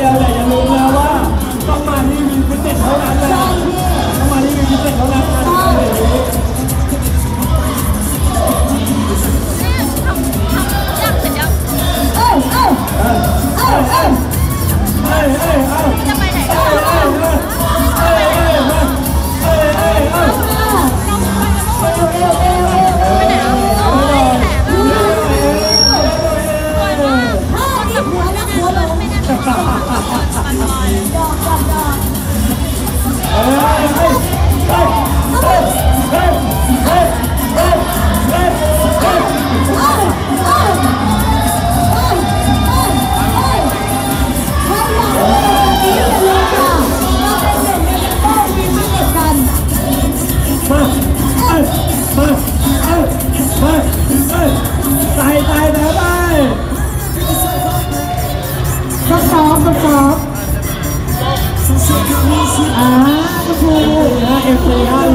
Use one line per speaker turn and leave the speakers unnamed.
เร็วเนี่อย่าลืมแล้วว่าต้องมาที่วินฟิเศษเท่านั้นนะต้องมาที่วินฟิเศษเท่านั้นนะ
หัวเลย หัวลงดอกดอกดอกเ
ฮ้ยเฮ้ยเฮ้ยเฮ้ยเฮ้ยเฮ้ยเฮ้ยเ
ฮ
้ยเฮ้ยเฮ้ยไปไปไปไปไป I'm so ah, que